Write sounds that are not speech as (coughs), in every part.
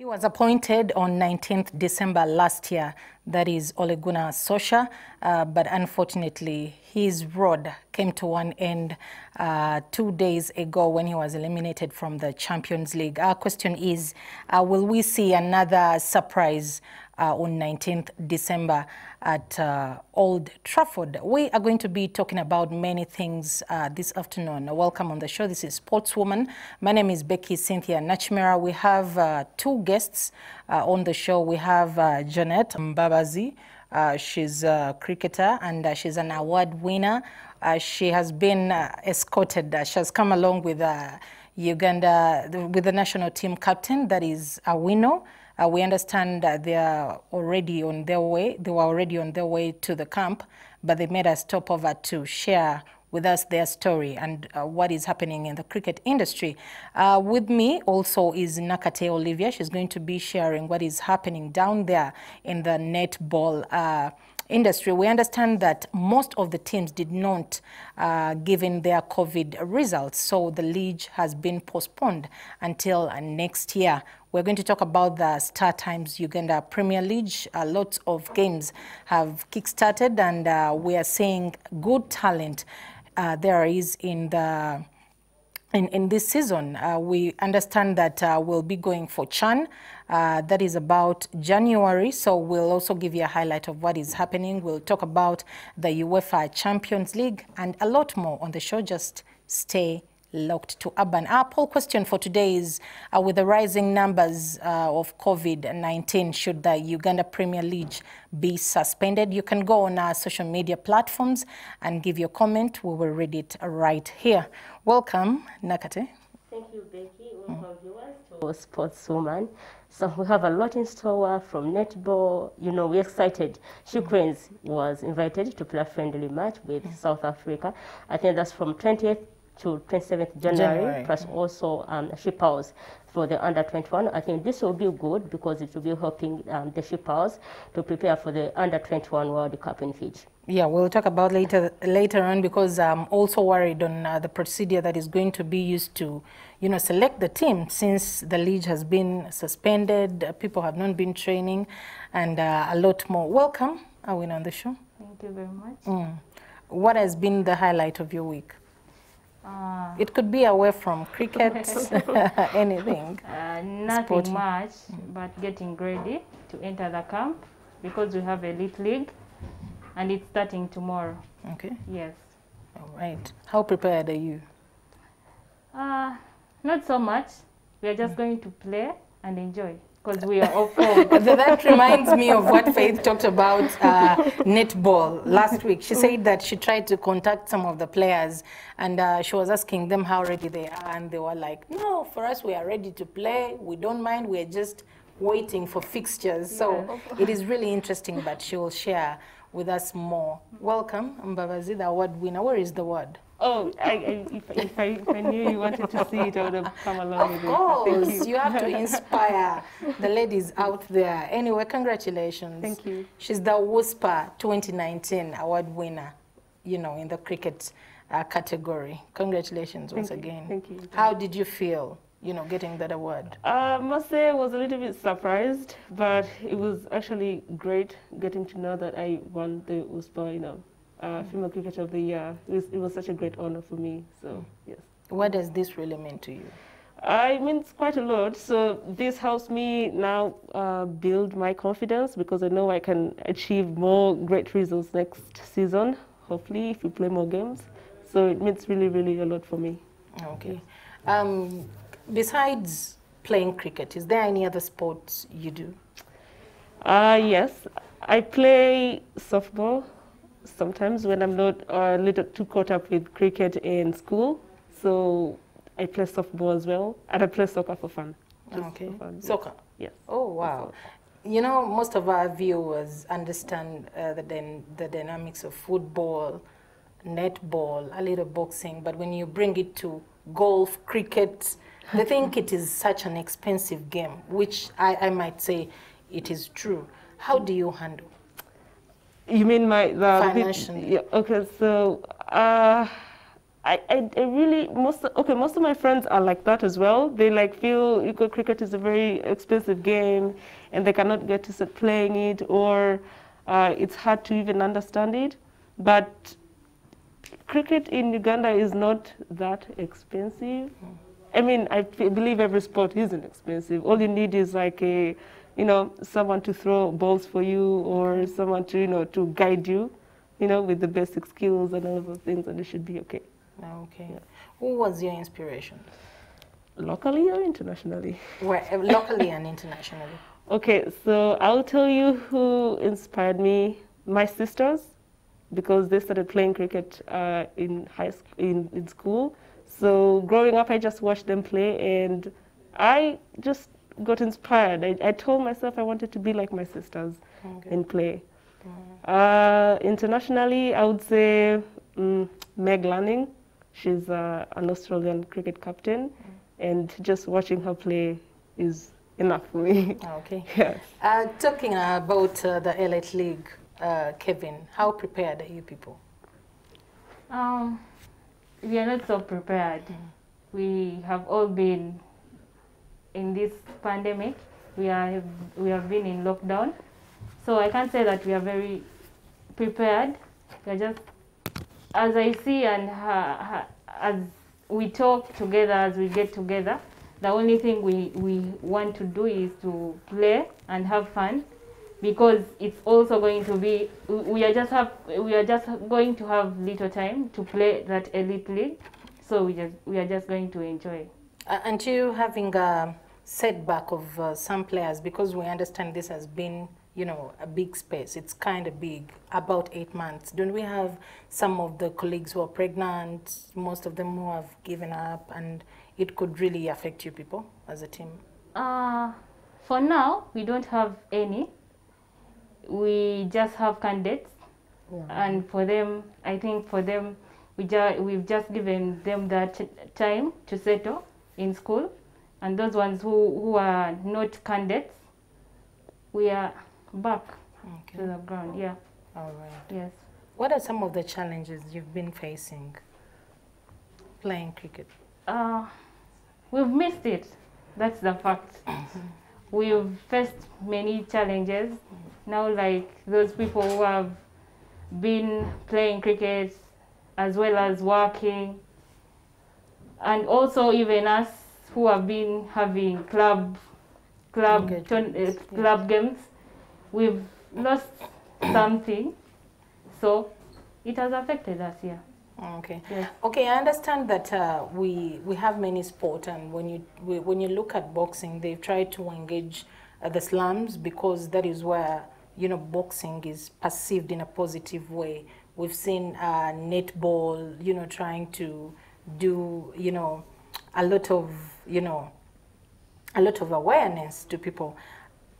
He was appointed on 19th December last year, that is Ole Gunnar Solskjaer, uh, but unfortunately his road came to one end uh, two days ago when he was eliminated from the Champions League. Our question is, uh, will we see another surprise uh, on 19th December at uh, Old Trafford. We are going to be talking about many things uh, this afternoon. Welcome on the show. This is Sportswoman. My name is Becky Cynthia Nachimera. We have uh, two guests uh, on the show. We have uh, Janet Mbabazi. Uh, she's a cricketer and she's an award winner. she has been escorted. she has come along with Uganda, with the national team captain, that is Awino. Uh, we understand that they are already on their way. They were already on their way to the camp, but they made a stopover to share with us their story and uh, what is happening in the cricket industry. Uh, with me also is Nakate Olivia. She's going to be sharing what is happening down there in the netball uh, industry, we understand that most of the teams did not uh, give in their COVID results, so the league has been postponed until uh, next year. We're going to talk about the Star Times Uganda Premier League. Uh, lots of games have kick-started, and uh, we are seeing good talent uh, there is in the in, in this season. Uh, we understand that uh, we'll be going for Chan. Uh, that is about January, so we'll also give you a highlight of what is happening. We'll talk about the UEFA Champions League and a lot more on the show. Just stay locked to urban. Our poll question for today is, uh, with the rising numbers uh, of COVID-19, should the Uganda Premier League be suspended? You can go on our social media platforms and give your comment. We will read it right here. Welcome, Nakate. Thank you, Becky. Welcome, viewers, to Sportswoman. So we have a lot in store from netball. You know, we're excited. She Cranes was invited to play a friendly match with mm. South Africa. I think that's from 20th to 27th January, January. plus also um, ship for the under 21. I think this will be good because it will be helping um, the ship to prepare for the under 21 World Cup in Fiji. Yeah, we'll talk about later later on because I'm also worried on uh, the procedure that is going to be used to, you know, select the team since the league has been suspended, uh, people have not been training, and uh, a lot more. Welcome, Awin, on the show. Thank you very much. Mm. What has been the highlight of your week? Uh, it could be away from cricket, (laughs) (laughs) anything. Uh, nothing Sporting. much, but getting ready to enter the camp because we have a elite league and it's starting tomorrow. Okay. Yes. All right. How prepared are you? Uh, not so much. We are just mm. going to play and enjoy because we are all four. (laughs) that reminds me of what Faith talked about uh, netball last week. She said that she tried to contact some of the players and uh, she was asking them how ready they are. And they were like, no, for us, we are ready to play. We don't mind. We're just waiting for fixtures. So it is really interesting, but she will share with us more. Welcome, Mbabazi, the award winner. Where is the word? Oh, I, I, if, if, I, if I knew you wanted to see it, I would have come along of with course, it. you. you have to inspire the ladies out there. Anyway, congratulations. Thank you. She's the WUSPA 2019 award winner, you know, in the cricket uh, category. Congratulations Thank once you. again. Thank you. How did you feel? you know, getting that award? I uh, must say I was a little bit surprised, but it was actually great getting to know that I won the WUSPA, you know, uh, Female Cricketer of the Year. It was, it was such a great honor for me. So, yes. What does this really mean to you? It means quite a lot. So this helps me now uh, build my confidence because I know I can achieve more great results next season, hopefully, if we play more games. So it means really, really a lot for me. Okay. Um, besides playing cricket, is there any other sports you do? Uh, yes. I play softball sometimes when I'm not a little too caught up with cricket in school. So I play softball as well, and I play soccer for fun. okay. For fun, soccer? Yes. Oh, wow. You know, most of our viewers understand uh, the, the dynamics of football, netball, a little boxing, but when you bring it to golf, cricket, they (laughs) think it is such an expensive game, which I, I might say it is true. How do you handle? You mean my the financially? yeah, okay, so uh, I I, I, really most okay most of my friends are like that as well. They like feel eco cricket is a very expensive game, and they cannot get to playing it, or uh, it's hard to even understand it. But cricket in Uganda is not that expensive. I mean, I believe every sport isn't expensive. All you need is like a, you know, someone to throw balls for you or someone to, you know, to guide you, you know, with the basic skills and all of those things, and it should be okay. Okay. Who was your inspiration? Locally or internationally? Where, uh, locally and internationally. (laughs) Okay, so I'll tell you who inspired me. My sisters, because they started playing cricket uh, in high school, in, in school. So growing up, I just watched them play, and I just got inspired. I, I told myself I wanted to be like my sisters Okay. and play. Uh, internationally, I would say mm, Meg Lanning. She's uh, an Australian cricket captain, and just watching her play is enough for me. (laughs) Okay. (laughs) yes. Uh, talking about uh, the Elite League, uh, Kevin, how prepared are you people? Um, we are not so prepared. We have all been in this pandemic. We are we have been in lockdown, so I can't say that we are very prepared. We are just as I see and as we talk together, as we get together. The only thing we, we want to do is to play and have fun because it's also going to be we- we are just have we are just going to have little time to play that elite league so we just we are just going to enjoy Uh, aren't you having a setback of uh, some players because we understand this has been, you know, a big space. It's kind of big, about eight months. Don't we have some of the colleagues who are pregnant, most of them who have given up, and it could really affect you people as a team? uh for now we don't have any we just have candidates and for them i think for them we ju- we've just given them that time to settle in school and those ones who, who are not candidates we are back Okay. to the ground yeah All right. yes What are some of the challenges you've been facing playing cricket? uh, we've missed it that's the fact (coughs) we've faced many challenges now like those people who have been playing cricket as well as working and also even us who have been having club club uh, club games we've lost something so it has affected us yeah Okay. yes Okay, I understand that uh, we we have many sport, and when you we, when you look at boxing, they've tried to engage uh, the slums because that is where you know boxing is perceived in a positive way. We've seen uh, netball, you know, trying to do you know a lot of you know a lot of awareness to people.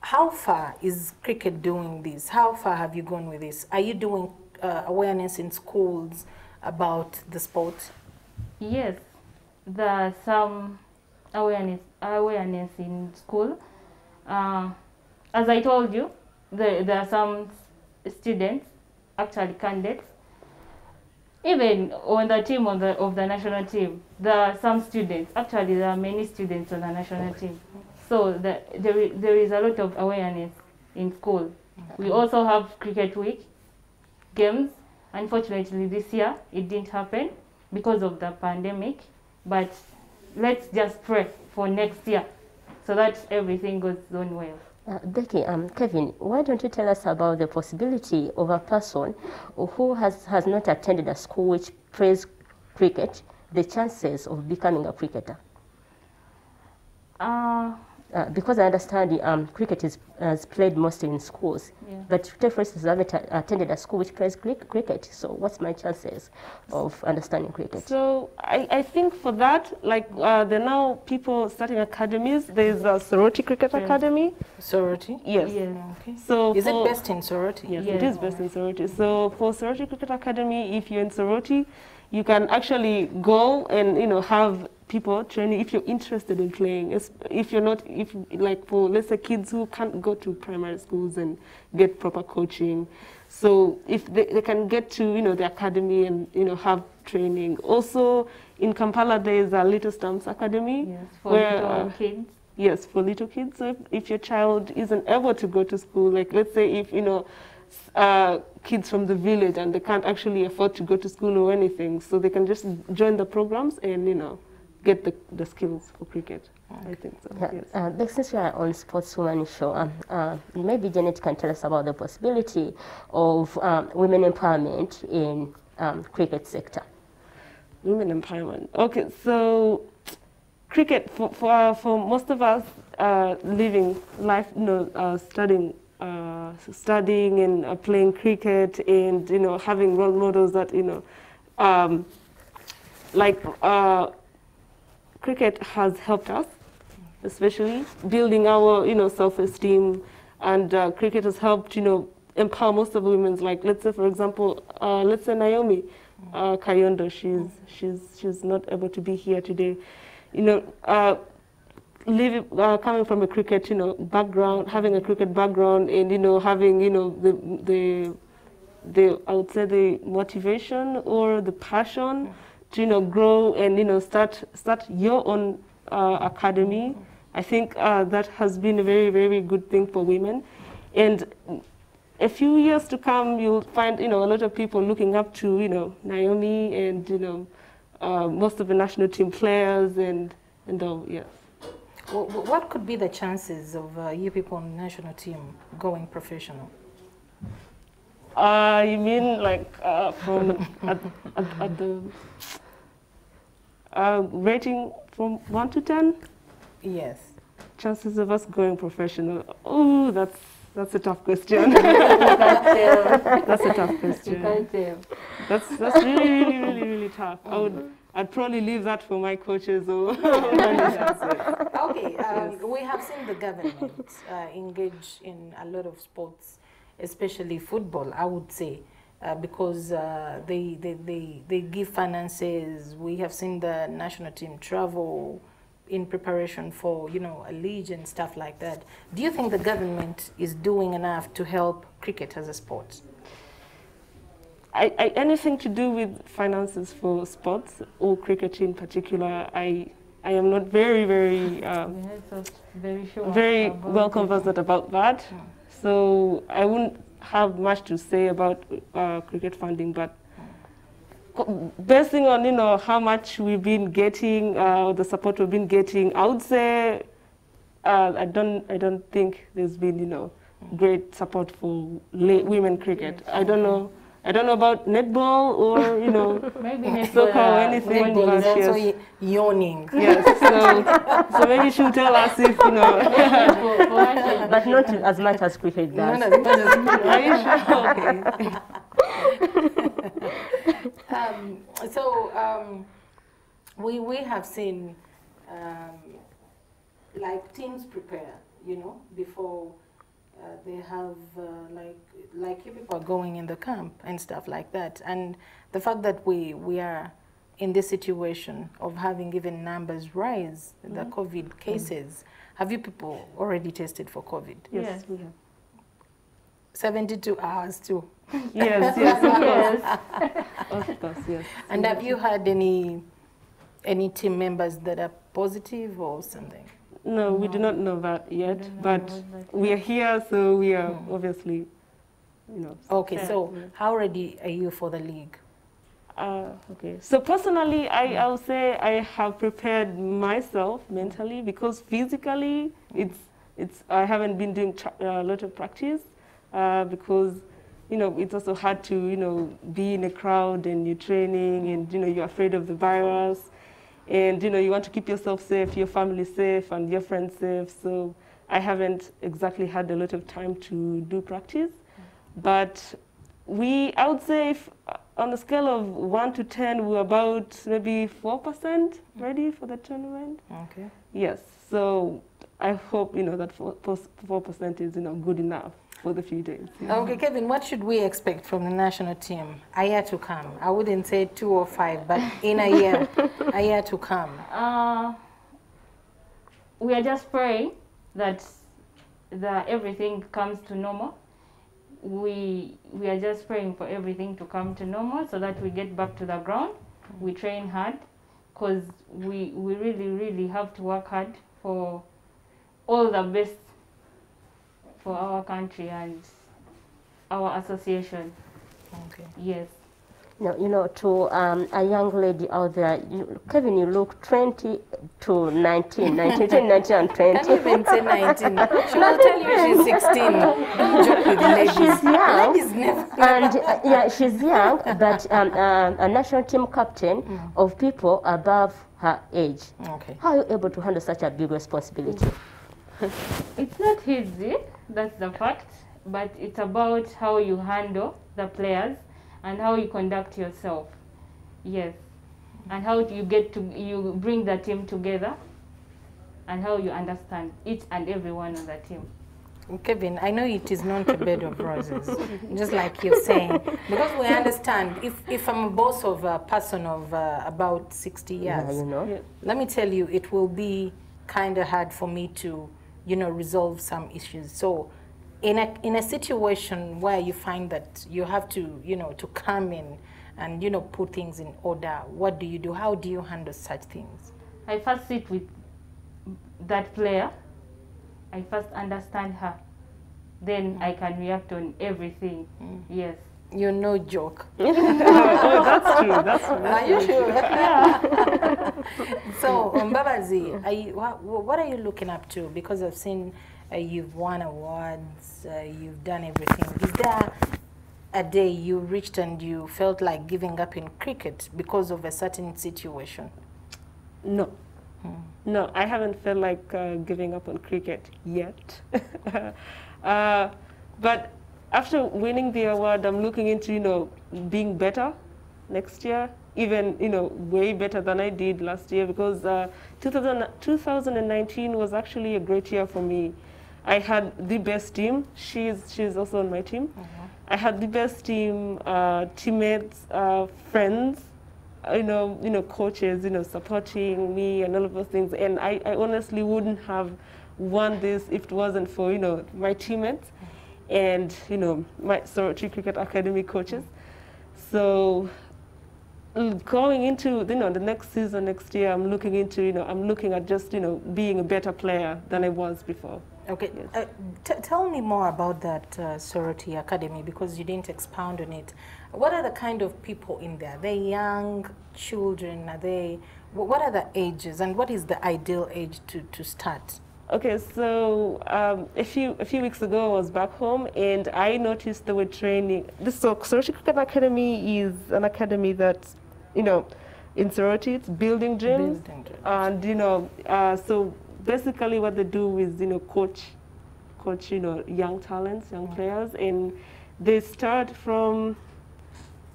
How far is cricket doing this? How far have you gone with this? Are you doing uh, awareness in schools about the sport? Yes, there are some awareness awareness in school. Uh, as I told you, there, there are some students, actually candidates. Even on the team of the of the national team, there are some students. Actually, there are many students on the national team. So the, there there is a lot of awareness in school. We also have cricket week games. Unfortunately, this year it didn't happen because of the pandemic. But let's just pray for next year so that everything goes on well. Uh, Becky, um, Kevin, why don't you tell us about the possibility of a person who has, has not attended a school which plays cricket, the chances of becoming a cricketer? Uh, Uh, because I understand um, cricket is, is played mostly in schools, Yeah. but take for instance, I haven't attended a school which plays cric- cricket, so what's my chances of understanding cricket? So I, I think for that, like uh, there are now people starting academies. There's a Soroti Cricket Yes. Academy. Soroti? Yes. yes. Okay. So Is it best in Soroti? Yes, Yes. it is best in Soroti. So for Soroti cricket academy, if you're in Soroti, you can actually go and you know have people training if you're interested in playing. If you're not, if like for let's say kids who can't go to primary schools and get proper coaching, so if they, they can get to you know the academy and you know have training. Also in Kampala there is a Little Stamps Academy. Yes, for where, little uh, kids. Yes, for little kids. So if, if your child isn't able to go to school, like let's say if, you know, uh, kids from the village and they can't actually afford to go to school or anything, so they can just join the programs and, you know, get the, the skills for cricket. I think so, Yeah, yes. uh, since we are on Sportswoman Show, um, uh, maybe Janet can tell us about the possibility of um, women empowerment in um, cricket sector. Women empowerment. Okay, so cricket for for, uh, for most of us uh, living life, you know, uh, studying, uh, studying and uh, playing cricket, and you know, having role models that you know, um, like uh, cricket has helped us, especially building our you know self-esteem, and uh, cricket has helped you know empower most of the women. Like let's say for example, uh, let's say Naomi uh, Kayondo, she's she's she's not able to be here today. You know, uh, living, uh, coming from a cricket you know background, having a cricket background, and you know having you know the the the I would say the motivation or the passion to you know grow and you know start start your own uh, academy. I think uh, that has been a very very good thing for women, and a few years to come, you'll find you know a lot of people looking up to you know Naomi and you know uh, most of the national team players and and all. Yes. Wh- What could be the chances of uh, you people on the national team going professional? Uh, you mean like uh, from at, at, at the uh, rating from one to ten? Yes. Chances of us going professional? Oh, that's (laughs) that's a tough question. You can't tell. that's a tough question. That's that's really really really really tough. I would I'd probably leave that for my coaches or. (laughs) Okay, um, we have seen the government uh, engage in a lot of sports, especially football, I would say, uh, because uh, they, they, they, they give finances. We have seen the national team travel in preparation for, you know, a league and stuff like that. Do you think the government is doing enough to help cricket as a sport? I, I, anything to do with finances for sports or cricket in particular, I I am not very very Yes, very sure. very well it. conversed about that. So I wouldn't have much to say about uh, cricket funding, but basing on you know how much we've been getting, uh, the support we've been getting, I would say uh, I don't I don't think there's been you know great support for women cricket. I don't know. I don't know about netball or you know (laughs) Maybe next soccer or anything. Netball but is also yes. yawning. Yes, so, (laughs) so maybe she'll tell us if you know. for, for us, But not as much as cricket does. Not as much as (laughs) Are you sure? Okay. um, so um, we we have seen um, like teams prepare, you know, before uh, they have uh, like like you people are going in the camp and stuff like that, and the fact that we we are in this situation of having even numbers rise, the COVID cases. Have you people already tested for COVID? Yes, Yes. we have. 72 hours too. (laughs) Yes, yes, of course. (laughs) Of course, yes. And have you had any any team members that are positive or something? No, we do not know that yet, know but that. we are here, so we are obviously, you know. Okay, Yeah. so how ready are you for the league? Uh, okay. So personally, I, I would say I have prepared myself mentally because physically, it's it's I haven't been doing tra- a lot of practice uh, because you know it's also hard to you know be in a crowd and you're training and you know you're afraid of the virus and you know you want to keep yourself safe, your family safe, and your friends safe. So I haven't exactly had a lot of time to do practice, but we I would say if, uh, on a scale of one to ten, we're about maybe four percent ready for the tournament. Okay. Yes, so I hope you know that four percent is you know good enough. For the few days. yeah. Okay, Kevin, what should we expect from the national team a year to come? I wouldn't say two or five, but in a year, (laughs) a year to come. Uh, we are just praying that that everything comes to normal. We we are just praying for everything to come to normal so that we get back to the ground. We train hard because we we really really have to work hard for all the best for our country and our association. Okay. Yes. No, you know, to um, a young lady out there, you, Kevin, you look 20 to 19, 19, 20, (laughs) 19 and 20. Can't even say 19. She will tell you she's 16. Don't joke with ladies. She's young. Ladies never. and uh, yeah, she's young, but um, uh, a national team captain of people above her age. Okay. How are you able to handle such a big responsibility? It's not easy, that's the fact, but it's about how you handle the players and how you conduct yourself. Yes. And how you get to you bring the team together and how you understand each and every one on the team. Kevin, I know it is not a bed of roses, (laughs) just like you're saying, because we understand if, if I'm a boss of a person of uh, about 60 years, Yeah, you know. Let me tell you, it will be kind of hard for me to, you know, resolve some issues. So, in a in a situation where you find that you have to, you know, to come in and you know put things in order, what do you do? How do you handle such things? I first sit with that player. I first understand her. Then I can react on everything. Mm. Yes. You're no joke. (laughs) oh, that's true. That's true. Are you sure? Yeah. (laughs) so, um, Mbabazi, are you, what, what are you looking up to? Because I've seen uh, you've won awards, uh, you've done everything. Is there a day you reached and you felt like giving up in cricket because of a certain situation? No. No, I haven't felt like uh, giving up on cricket yet. (laughs) uh, but after winning the award, I'm looking into, you know, being better next year, even, you know, way better than I did last year because uh, 2000, 2019 was actually a great year for me. I had the best team. She's, she's also on my team. I had the best team, uh, teammates, uh, friends, uh, you know, you know, coaches, you know, supporting me and all of those things. And I, I honestly wouldn't have won this if it wasn't for, you know, my teammates and, you know, my Soroti Cricket Academy coaches. So mm, going into, you know, the next season, next year, I'm looking into, you know, I'm looking at just, you know, being a better player than I was before. Okay, uh, t- tell me more about that uh, Soroti academy because you didn't expound on it. What are the kind of people in there? Are they young children? Are they? What are the ages, and what is the ideal age to, to start? Okay, so um, a few a few weeks ago, I was back home and I noticed they were training. This so Soroti Cricket Academy is an academy that, you know, in Soroti it's building gyms, Building gyms. and you know, uh, so basically what they do is you know coach, coach you know young talents, young players, and they start from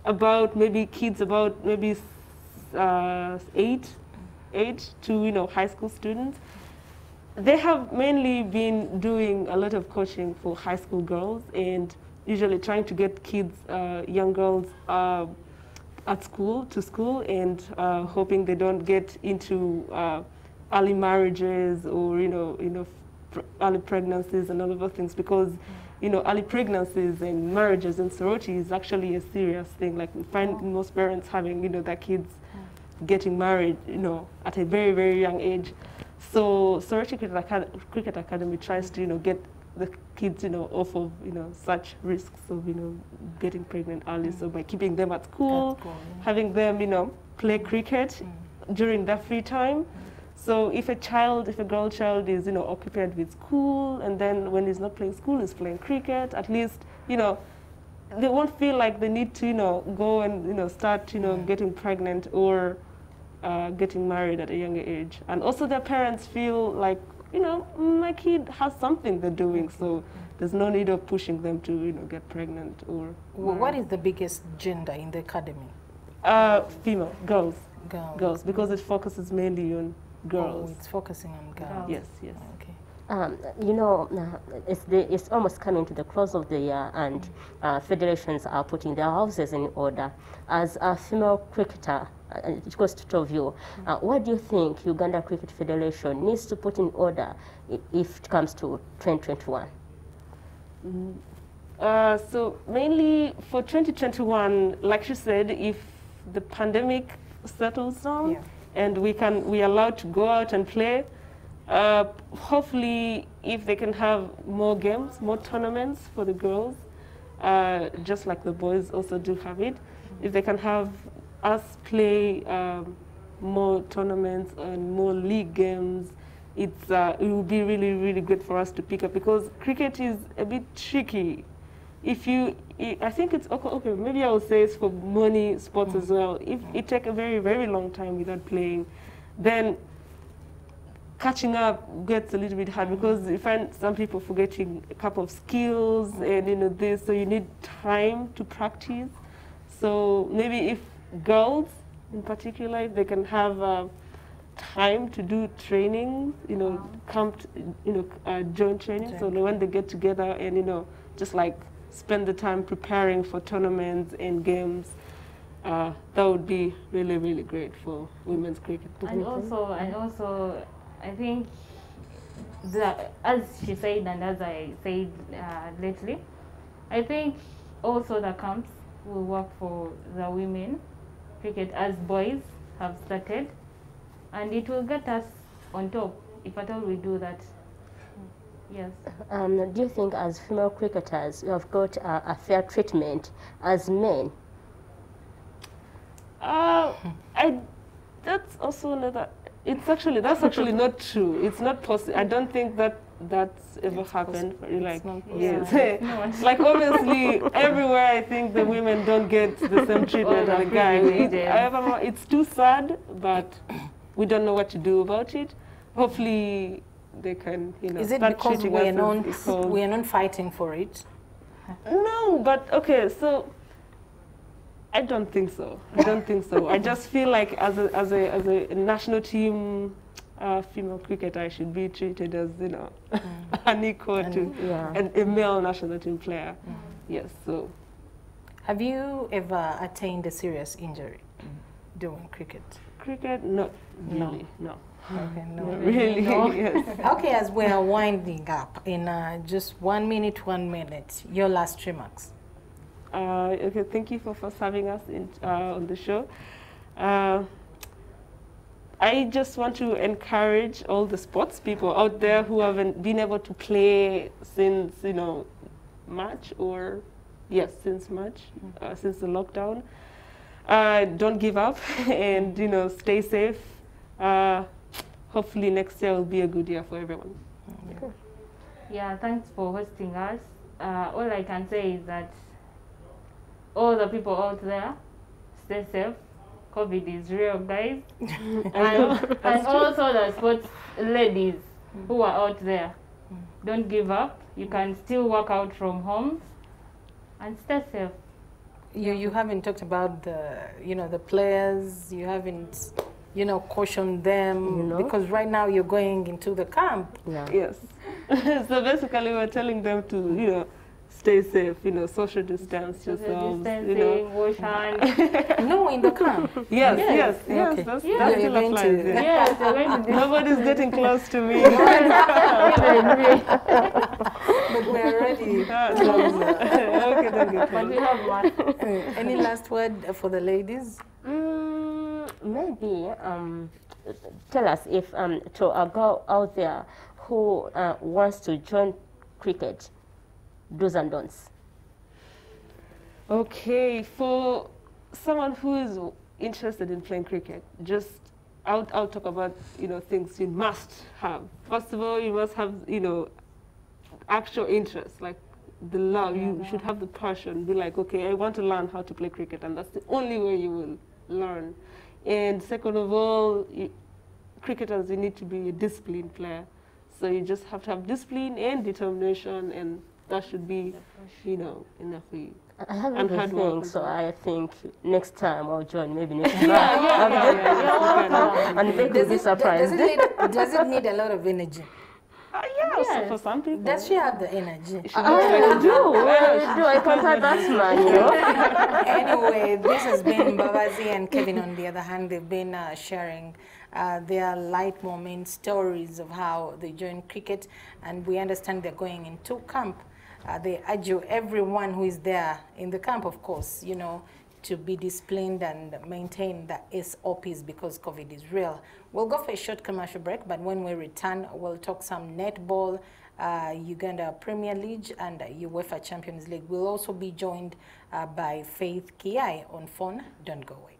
about maybe kids about maybe uh, eight, eight to you know high school students. They have mainly been doing a lot of coaching for high school girls and usually trying to get kids, uh, young girls, uh, at school to school and uh, hoping they don't get into uh, early marriages or you know you know early pregnancies and all of those things because you know early pregnancies and marriages and Soroti is actually a serious thing. Like we find most parents having you know their kids getting married you know at a very very young age. So Soroti Cricket, Acad- Cricket Academy tries to you know get the kids you know off of you know such risks of you know getting pregnant early. So by keeping them at school, yeah. having them you know play cricket during their free time. So if a child, if a girl child is you know occupied with school, and then when he's not playing school, he's playing cricket. At least you know they won't feel like they need to you know go and you know start you know getting pregnant or uh, getting married at a younger age. And also their parents feel like you know my kid has something they're doing, so there's no need of pushing them to you know get pregnant or Wh- What is the biggest gender in the academy? uh, female girls Girls. girls because it focuses mainly on girls. Oh, girls. it's focusing on girls. Yes, yes. Okay. Um, you know, uh, it's, the, it's almost coming to the close of the year, and uh, federations are putting their houses in order. As a female cricketer, uh, it goes to two of you. Uh, what do you think Uganda Cricket Federation needs to put in order if it comes to 2021? Uh, so mainly for 2021, like you said, if the pandemic settles down Yeah. and we can we are allowed to go out and play, uh, hopefully if they can have more games, more tournaments for the girls, uh, just like the boys also do have it. If they can have us play um, more tournaments and more league games, it's uh, it would be really really good for us to pick up because cricket is a bit tricky. If you, I think it's okay. okay maybe I will say it's for money sports as well. If it take a very very long time without playing, then catching up gets a little bit hard because you find some people forgetting a couple of skills and you know this, so you need time to practice. So maybe if girls in particular, if they can have uh, time to do training, you know, come, to, you know, uh, joint training. So when they get together and you know, just like spend the time preparing for tournaments and games, uh, that would be really really great for women's cricket. And also, and also, I think that as she said and as I said uh, lately, I think also the camps will work for the women cricket as boys have started, and it will get us on top if at all we do that. Yes. Um, do you think as female cricketers you have got uh, a fair treatment as men? Uh, I, that's also another. It's actually that's actually not true. It's not possible. I don't think that that's ever happened. Like yes, (laughs) (laughs) like obviously (laughs) everywhere I think the women don't get the same treatment as the guy. However, it's too sad, but we don't know what to do about it. Hopefully, they can you know Is it start because we're us not as we're not fighting for it? No, but okay, so I don't think so. I don't think so. I just feel like as a as a as a national team uh, female cricketer, should be treated as you know (laughs) an equal to Yeah. an, a male national team player. Yes. So Have you ever attained a serious injury doing cricket? cricket, not No. really. No. Okay, no. Not really. (laughs) yes. (laughs) Okay, as we are winding up in uh, just one minute, one minute, your last remarks. Uh, okay, thank you for first having us in, uh, on the show. I just want to encourage all the sports people out there who haven't been able to play since, you know, March or, yes, since March, uh, since the lockdown. Uh, don't give up (laughs) and, you know, stay safe. Uh, hopefully next year will be a good year for everyone. Yeah, thanks for hosting us. Uh, all I can say is that all the people out there, stay safe. COVID is real, guys. (laughs) and, and also the sports ladies mm. who are out there, mm. don't give up. You can still work out from home and stay safe. You you haven't talked about the you know the players. You haven't you know cautioned them You know? because right now you're going into the camp. Yeah. Yes. (laughs) so basically, we're telling them to, you know, stay safe, you know, social distance Social yourselves, distancing, you know. wash hands. (laughs) no, in the camp. Yes, Yes, yes, yes. okay. That's, Yeah, that you're still applies. to- yeah. yes, you're going to Nobody's getting close to me. (laughs) But we're already (laughs) Ah, okay, don't get But we have one. Uh, Any last word for the ladies? Mm, maybe um, tell us if um, to a girl out there who uh, wants to join cricket, do's and don'ts. Okay, for someone who is interested in playing cricket, just I'll, I'll talk about you know things you must have. First of all, you must have you know actual interest, like the love. You should have the passion. Be like, okay, I want to learn how to play cricket, and that's the only way you will learn. And second of all, you, cricketers, you need to be a disciplined player. So you just have to have discipline and determination, and that should be, you know, enough for you. I have And a hard work thing, as so. I think next time I'll join, maybe next (laughs) Yeah, month. yeah, yeah, yeah, yeah, you can. And they could be Does it, does, surprised. it need, (laughs) does it need a lot of energy? Uh, yeah, for, for some people. Does she have the energy? she looks like I a do, I do. I contact that man, you (laughs) know. anyway, this has been Mbabazi and Kevin on the other hand. They've been uh, sharing uh, their light moment stories of how they joined cricket and we understand they're going into camp. Uh, they urge everyone who is there in the camp, of course, you know, to be disciplined and maintain the SOPs because COVID is real. We'll go for a short commercial break, but when we return, we'll talk some netball, uh, Uganda Premier League and UEFA Champions League. We'll also be joined uh, by Faith Kiai on phone. Don't go away.